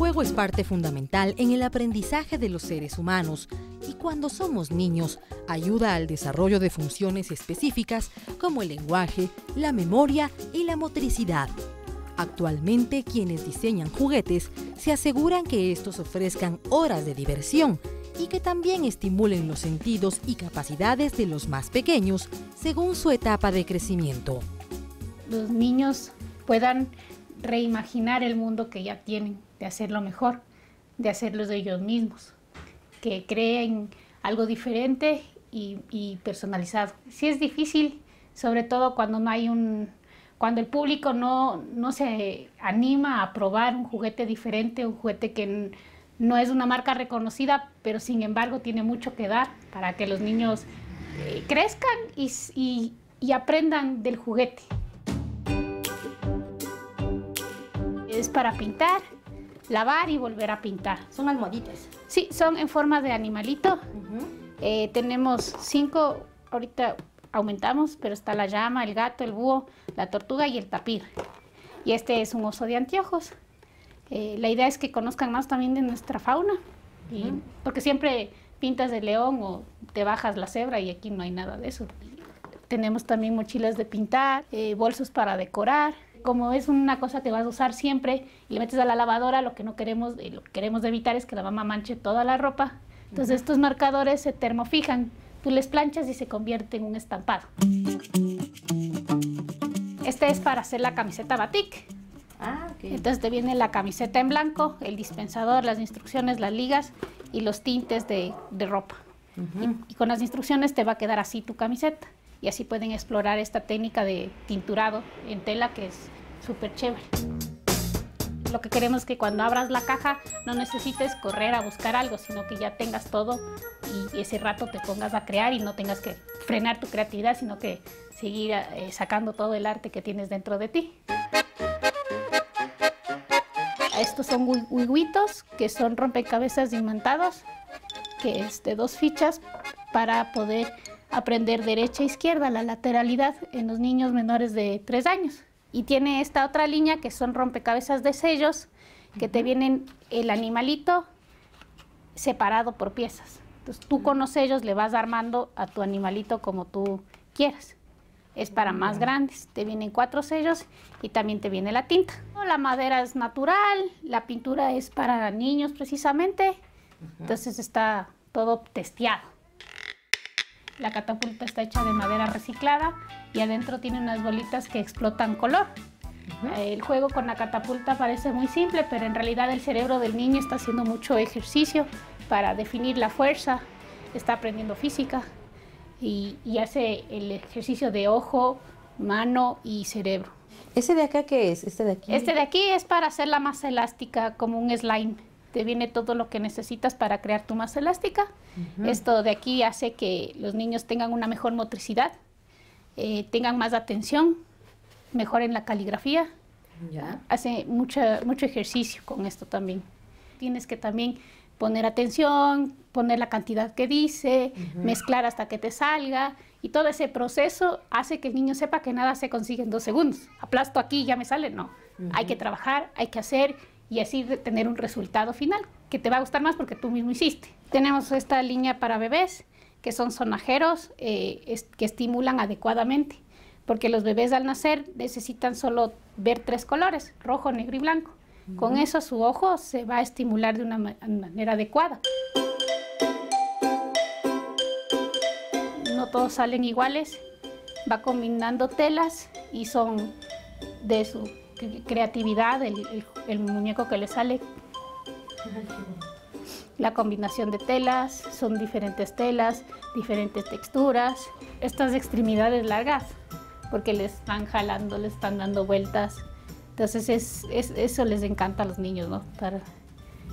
juego es parte fundamental en el aprendizaje de los seres humanos y cuando somos niños ayuda al desarrollo de funciones específicas como el lenguaje, la memoria y la motricidad. Actualmente quienes diseñan juguetes se aseguran que estos ofrezcan horas de diversión y que también estimulen los sentidos y capacidades de los más pequeños según su etapa de crecimiento. Los niños puedan reimaginar el mundo que ya tienen, de hacerlo mejor, de hacerlo de ellos mismos, que creen algo diferente y, personalizado. Sí es difícil, sobre todo cuando no hay un, cuando el público no, no se anima a probar un juguete diferente, un juguete que no es una marca reconocida, pero sin embargo tiene mucho que dar para que los niños eh, crezcan y, y aprendan del juguete. es para pintar, lavar y volver a pintar. ¿Son almohaditas? Sí, son en forma de animalito. Eh, tenemos cinco, ahorita aumentamos, pero está la llama, el gato, el búho, la tortuga y el tapir. Y este es un oso de anteojos. Eh, la idea es que conozcan más también de nuestra fauna, porque siempre pintas de león o te bajas la cebra y aquí no hay nada de eso. Tenemos también mochilas de pintar, eh, bolsos para decorar, como es una cosa que vas a usar siempre y le metes a la lavadora, lo que no queremos, lo que queremos evitar es que la mamá manche toda la ropa. Entonces estos marcadores se termofijan, tú les planchas y se convierte en un estampado. Este es para hacer la camiseta batik. Ah, Entonces te viene la camiseta en blanco, el dispensador, las instrucciones, las ligas y los tintes de, ropa. y con las instrucciones te va a quedar así tu camiseta y así pueden explorar esta técnica de tinturado en tela que es súper chévere. Lo que queremos es que cuando abras la caja no necesites correr a buscar algo, sino que ya tengas todo y ese rato te pongas a crear y no tengas que frenar tu creatividad, sino que seguir eh, sacando todo el arte que tienes dentro de ti. Estos son huiguitos, que son rompecabezas imantados, que es de dos fichas para poder aprender derecha e izquierda, la lateralidad en los niños menores de 3 años. Y tiene esta otra línea que son rompecabezas de sellos, que te vienen el animalito separado por piezas. Entonces tú con los sellos le vas armando a tu animalito como tú quieras. Es para más grandes, te vienen cuatro sellos y también te viene la tinta. La madera es natural, la pintura es para niños precisamente, entonces está todo testeado. La catapulta está hecha de madera reciclada y adentro tiene unas bolitas que explotan color. El juego con la catapulta parece muy simple, pero en realidad el cerebro del niño está haciendo mucho ejercicio para definir la fuerza, está aprendiendo física y, hace el ejercicio de ojo, mano y cerebro. ¿Ese de acá qué es? ¿Este de aquí? Este de aquí es para hacerla más elástica, como un slime te viene todo lo que necesitas para crear tu masa elástica. Esto de aquí hace que los niños tengan una mejor motricidad, eh, tengan más atención, mejoren la caligrafía. Hace mucho, mucho ejercicio con esto también. Tienes que también poner atención, poner la cantidad que dice, mezclar hasta que te salga. Y todo ese proceso hace que el niño sepa que nada se consigue en dos segundos. Aplasto aquí y ya me sale. No. Hay que trabajar, hay que hacer y así tener un resultado final que te va a gustar más porque tú mismo hiciste. Tenemos esta línea para bebés que son sonajeros eh, que estimulan adecuadamente porque los bebés al nacer necesitan solo ver tres colores, rojo, negro y blanco. Con eso su ojo se va a estimular de una manera adecuada. No todos salen iguales, va combinando telas y son de su creatividad, el, muñeco que le sale. La combinación de telas, son diferentes telas, diferentes texturas. Estas extremidades largas, porque les están jalando, les están dando vueltas. Entonces es, eso les encanta a los niños, ¿no? Para,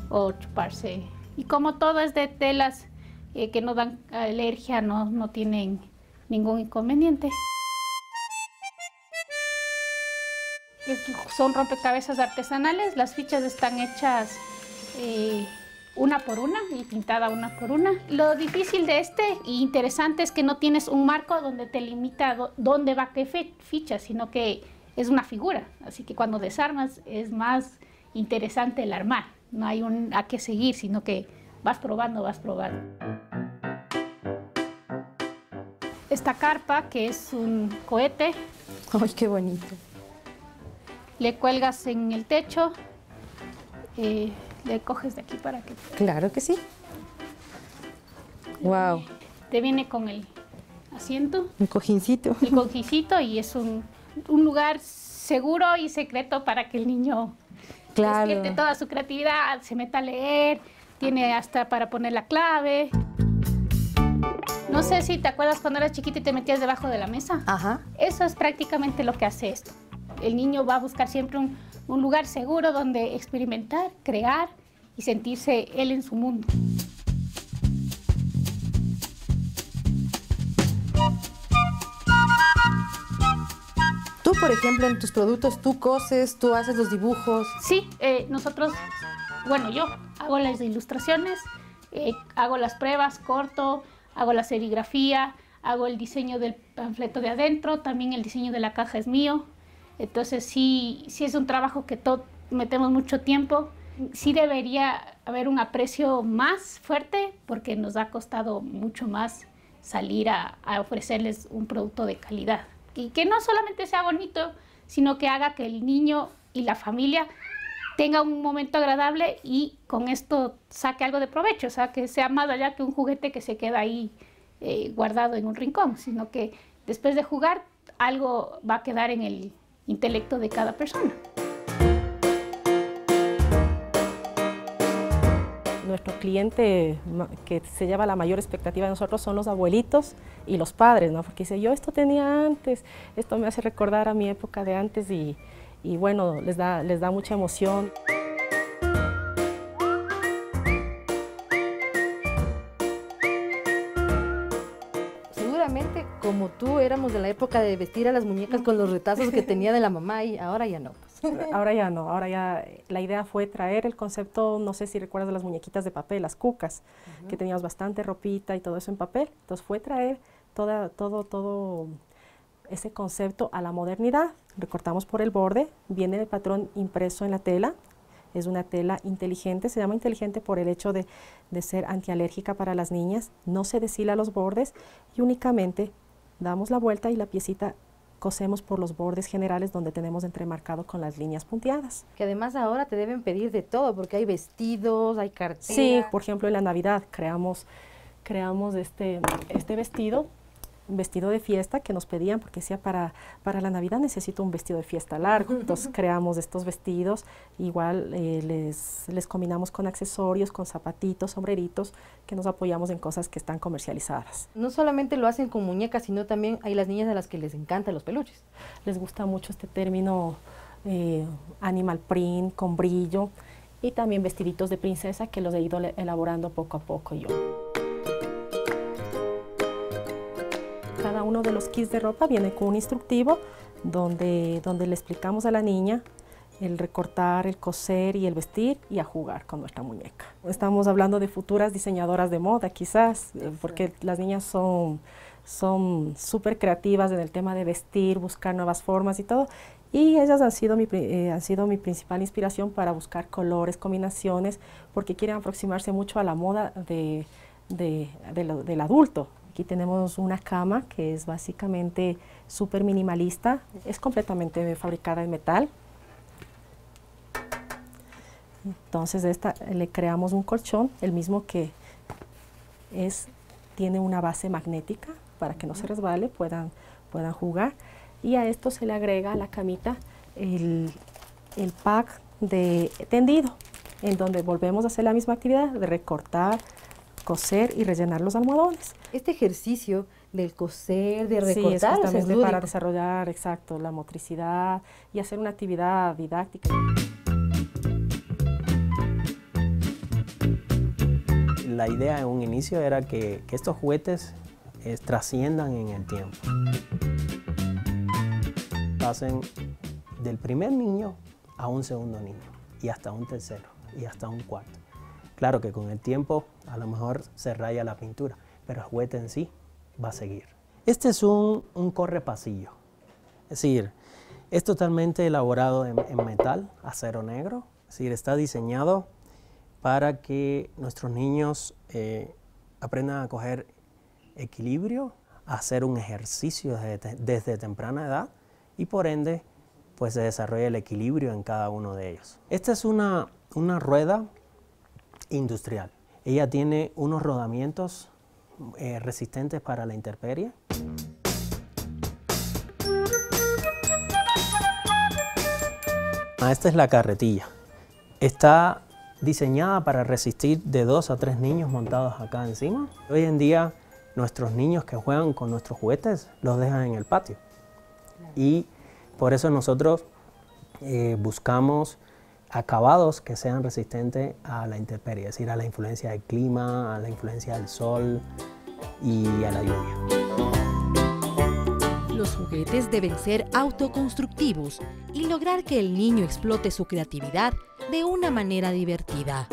o chuparse. Y como todo es de telas eh, que no dan alergia, no, no tienen ningún inconveniente. Son rompecabezas artesanales, las fichas están hechas eh, una por una y pintada una por una. Lo difícil de este y interesante es que no tienes un marco donde te limita dónde va qué ficha, sino que es una figura. Así que cuando desarmas es más interesante el armar. no hay un a qué seguir, sino que vas probando, vas probando. Esta carpa, que es un cohete, Ay, qué bonito. Le cuelgas en el techo, eh, le coges de aquí para que Claro que sí. Wow, te viene con el asiento, un cojincito. el cojicito y es un, un lugar seguro y secreto para que el niño Claro. despierte toda su creatividad, se meta a leer, tiene hasta para poner la clave. No sé si te acuerdas cuando eras chiquita y te metías debajo de la mesa. Ajá. Eso es prácticamente lo que hace esto. El niño va a buscar siempre un, un lugar seguro donde experimentar, crear y sentirse él en su mundo. Tú, por ejemplo, en tus productos, tú coses, tú haces los dibujos. Sí, eh, nosotros, bueno, yo hago las ilustraciones, eh, hago las pruebas, corto, hago la serigrafía, hago el diseño del panfleto de adentro, también el diseño de la caja es mío. Entonces sí, sí es un trabajo que metemos mucho tiempo. Sí debería haber un aprecio más fuerte porque nos ha costado mucho más salir a, a ofrecerles un producto de calidad. Y que no solamente sea bonito, sino que haga que el niño y la familia tenga un momento agradable y con esto saque algo de provecho, o sea, que sea más allá que un juguete que se queda ahí eh, guardado en un rincón, sino que después de jugar algo va a quedar en el intelecto de cada persona. Nuestro cliente que se lleva la mayor expectativa de nosotros son los abuelitos y los padres, ¿no? Porque dice, yo esto tenía antes, esto me hace recordar a mi época de antes y, y bueno, les da, les da mucha emoción. Éramos de la época de vestir a las muñecas con los retazos que tenía de la mamá y ahora ya no. pues. Ahora ya no, ahora ya eh, la idea fue traer el concepto, no sé si recuerdas de las muñequitas de papel, las cucas, que teníamos bastante ropita y todo eso en papel. Entonces fue traer toda, todo, todo ese concepto a la modernidad. Recortamos por el borde, viene el patrón impreso en la tela. Es una tela inteligente, se llama inteligente por el hecho de, de ser antialérgica para las niñas. No se deshila los bordes y únicamente damos la vuelta y la piecita cosemos por los bordes generales donde tenemos entremarcado con las líneas punteadas. Que además ahora te deben pedir de todo, porque hay vestidos, hay carteras. Sí, por ejemplo, en la Navidad creamos, creamos este, este vestido, vestido de fiesta que nos pedían porque decía para, para la Navidad necesito un vestido de fiesta largo. Entonces creamos estos vestidos, igual eh, les, les combinamos con accesorios, con zapatitos, sombreritos, que nos apoyamos en cosas que están comercializadas. No solamente lo hacen con muñecas, sino también hay las niñas a las que les encantan los peluches. les gusta mucho este término eh, animal print con brillo y también vestiditos de princesa que los he ido elaborando poco a poco yo. Cada uno de los kits de ropa viene con un instructivo donde, donde le explicamos a la niña el recortar, el coser y el vestir y a jugar con nuestra muñeca. Estamos hablando de futuras diseñadoras de moda quizás, eh, porque las niñas son son súper creativas en el tema de vestir, buscar nuevas formas y todo. Y ellas han sido, mi, eh, han sido mi principal inspiración para buscar colores, combinaciones, porque quieren aproximarse mucho a la moda de, de- de lo- del adulto. Aquí tenemos una cama que es básicamente súper minimalista, es completamente fabricada en metal. Entonces esta, le creamos un colchón, el mismo que es, tiene una base magnética para que no se resbale, puedan, puedan jugar. Y a esto se le agrega a la camita el, el pack de tendido, en donde volvemos a hacer la misma actividad de recortar, coser y rellenar los almohadones. Este ejercicio del coser, de Sí, es recortar, o sea, es para desarrollar, exacto, la motricidad y hacer una actividad didáctica. La idea en un inicio era que, que estos juguetes eh, trasciendan en el tiempo. Pasen del primer niño a un segundo niño y hasta un tercero y hasta un cuarto. Claro que con el tiempo a lo mejor se raya la pintura, pero el juguete en sí va a seguir. Este es un, un correpasillo, es decir, es totalmente elaborado en, en metal, acero negro, es decir, está diseñado para que nuestros niños eh, aprendan a coger equilibrio, a hacer un ejercicio desde, desde temprana edad y por ende pues se desarrolla el equilibrio en cada uno de ellos. Esta es una, una rueda industrial. Ella tiene unos rodamientos eh, resistentes para la intemperie. Ah, esta es la carretilla. Está diseñada para resistir de dos a tres niños montados acá encima. Hoy en día nuestros niños que juegan con nuestros juguetes los dejan en el patio. Y por eso nosotros eh, buscamos acabados que sean resistentes a la intemperie, es decir, a la influencia del clima, a la influencia del sol y a la lluvia. Los juguetes deben ser autoconstructivos y lograr que el niño explote su creatividad de una manera divertida.